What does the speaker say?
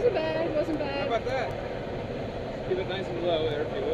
wasn't bad, wasn't bad. How about that? Keep it nice and low there if you